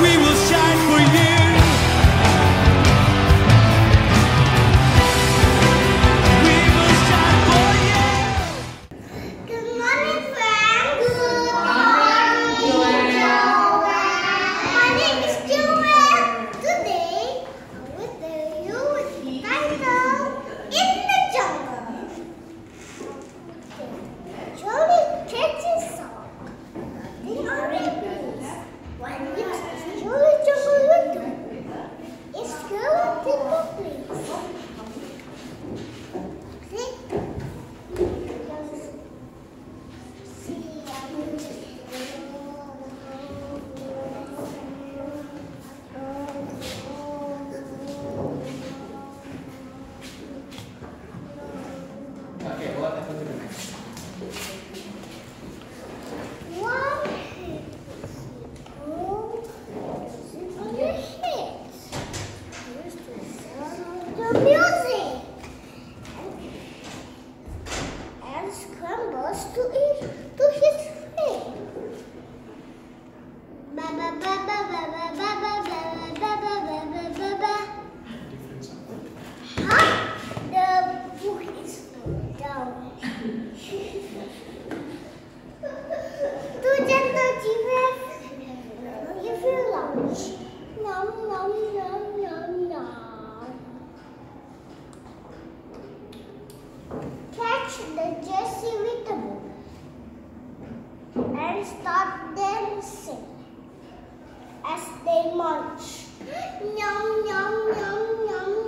We will and start dancing as they munch. Yum, yum, yum, yum.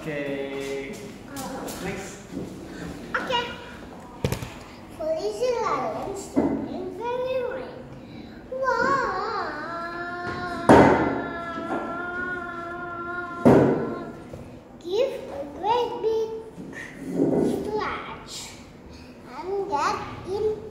Okay. Next. Okay. Police lion standing very right. Wow. Give a great big splash and get in.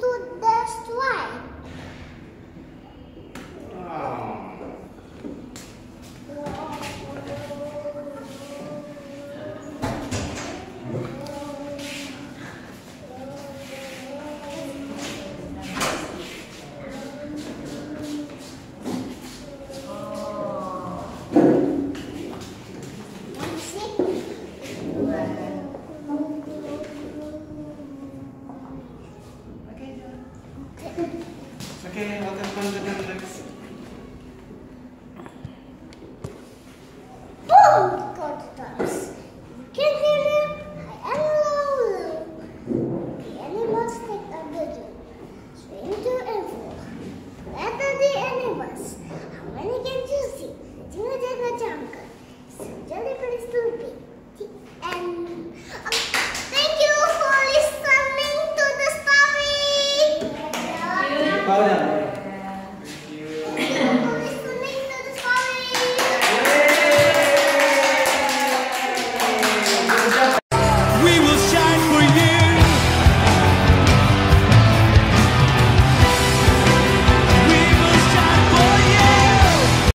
que what is going to. Vai olhando.